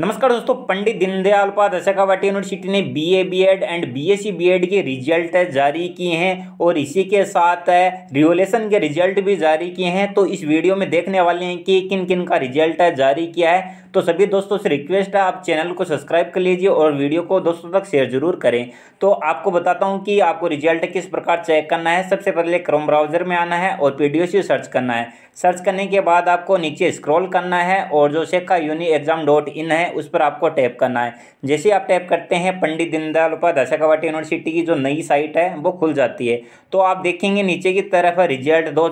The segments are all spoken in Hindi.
नमस्कार दोस्तों, पंडित दीनदयाल उपाध्याय शेखावाटी यूनिवर्सिटी ने BA BEd and BSc BEd के रिज़ल्ट जारी किए हैं और इसी के साथ रिवोल्यूशन के रिज़ल्ट भी जारी किए हैं। तो इस वीडियो में देखने वाले हैं कि किन किन का रिज़ल्ट जारी किया है। तो सभी दोस्तों, से रिक्वेस्ट है, आप चैनल को सब्सक्राइब कर लीजिए और वीडियो को दोस्तों तक शेयर ज़रूर करें। तो आपको बताता हूँ कि आपको रिज़ल्ट किस प्रकार चेक करना है। सबसे पहले क्रोम ब्राउज़र में आना है और पी सर्च करना है। सर्च करने के बाद आपको नीचे स्क्रॉल करना है और जो Shekha uni exam dot in है उस पर आपको टैप करना है। जैसे आप टैप करते हैं, पंडित दीनदयाल उपाध्याय शेखावाटी यूनिवर्सिटी की जो नई साइट है, वो खुल जाती है। तो आप देखेंगे, नीचे की तरफ़ रिज़ल्ट दो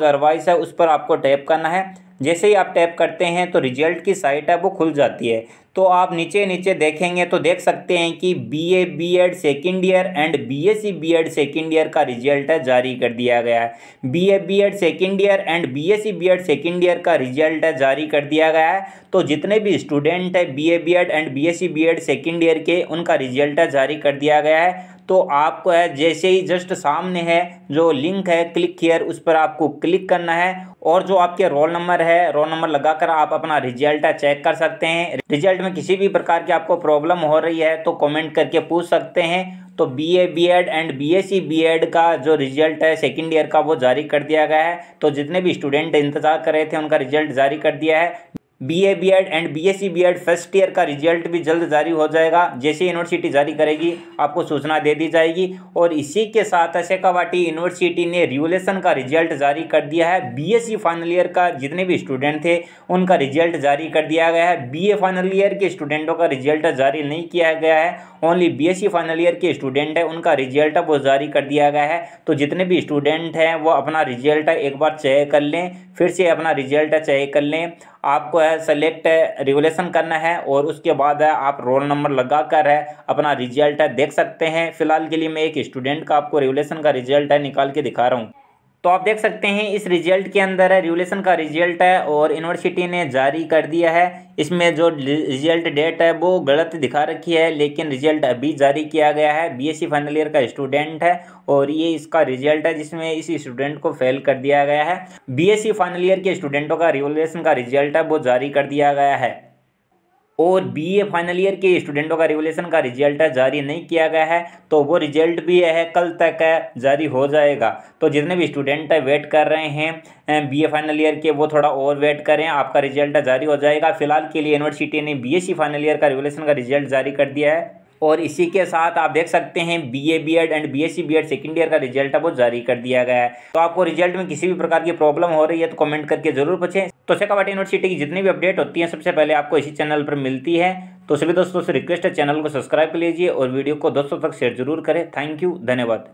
है, उस पर आपको टैप करना है। जैसे ही आप टैप करते हैं तो रिज़ल्ट की साइट है, वो खुल जाती है। तो आप नीचे नीचे देखेंगे तो देख सकते हैं कि B A B Ed second year and B S C B Ed second year का रिज़ल्ट है जारी कर दिया गया है। B A B Ed second year and B S C B Ed second year का रिज़ल्ट है जारी कर दिया गया है। तो जितने भी स्टूडेंट हैं B A B Ed and B S C B Ed second year के, उनका रिज़ल्ट है जारी कर दिया गया है। तो आपको है, जैसे ही जस्ट सामने है, जो लिंक है क्लिक कियर उस पर आपको क्लिक करना है। और जो आपके रोल नंबर है रोल नंबर लगाकर आप अपना रिज़ल्ट है चेक कर सकते हैं। रिज़ल्ट में किसी भी प्रकार की आपको प्रॉब्लम हो रही है तो कमेंट करके पूछ सकते हैं। तो B A B Ed and B S C B Ed का जो रिज़ल्ट है सेकेंड ईयर का वो जारी कर दिया गया है। तो जितने भी स्टूडेंट इंतज़ार कर रहे थे, उनका रिज़ल्ट जारी कर दिया है। B A B Ed and B S C B Ed first year का रिज़ल्ट भी जल्द जारी हो जाएगा। जैसे यूनिवर्सिटी जारी करेगी, आपको सूचना दे दी जाएगी। और इसी के साथ शेखावाटी यूनिवर्सिटी ने रिवोल्यूशन का रिज़ल्ट जारी कर दिया है। B S C final year का जितने भी स्टूडेंट थे, उनका रिज़ल्ट जारी कर दिया गया है। बी ए फाइनल ईयर के स्टूडेंटों का रिज़ल्ट जारी नहीं किया गया है। Only B S C final year के स्टूडेंट है, उनका रिज़ल्ट वो जारी कर दिया गया है। तो जितने भी स्टूडेंट हैं, वो अपना रिज़ल्ट एक बार चेक कर लें, फिर से अपना रिज़ल्ट चेक कर लें। आपको है सेलेक्ट रेगुलेशन करना है और उसके बाद है, आप रोल नंबर लगा कर है, अपना रिज़ल्ट है देख सकते हैं। फ़िलहाल के लिए मैं एक स्टूडेंट का आपको रेगुलेशन का रिज़ल्ट है निकाल के दिखा रहा हूँ। तो आप देख सकते हैं, इस रिज़ल्ट के अंदर है, रिवोल्यूशन का रिज़ल्ट है और यूनिवर्सिटी ने जारी कर दिया है। इसमें जो रिज़ल्ट डेट है, वो गलत दिखा रखी है, लेकिन रिज़ल्ट अभी जारी किया गया है। बीएससी फाइनल ईयर का स्टूडेंट है और ये इसका रिज़ल्ट है, जिसमें इस स्टूडेंट को फेल कर दिया गया है। बीएससी फाइनल ईयर के स्टूडेंटों का रिवोल्यूशन का रिज़ल्ट है, वो जारी कर दिया गया है। और बीए फाइनल ईयर के स्टूडेंटों का रिवोल्यूशन का रिज़ल्ट है जारी नहीं किया गया है तो वो रिज़ल्ट भी है, कल तक है, जारी हो जाएगा। तो जितने भी स्टूडेंट है वेट कर रहे हैं बीए फाइनल ईयर के, वो थोड़ा और वेट करें, आपका रिज़ल्ट जारी हो जाएगा। फ़िलहाल के लिए यूनिवर्सिटी ने बीएससी फाइनल ईयर का रेगुलेशन का रिज़ल्ट जारी कर दिया है। और इसी के साथ आप देख सकते हैं B A B Ed and B S C B Ed second year का रिज़ल्ट है वो जारी कर दिया गया है। तो आपको रिज़ल्ट में किसी भी प्रकार की प्रॉब्लम हो रही है तो कमेंट करके ज़रूर पूछें। तो शेखावाटी यूनिवर्सिटी की जितनी भी अपडेट होती है, सबसे पहले आपको इसी चैनल पर मिलती है। तो सभी दोस्तों से रिक्वेस्ट है चैनल को सब्सक्राइब कर लीजिए और वीडियो को दोस्तों तक शेयर ज़रूर करें। थैंक यू धन्यवाद।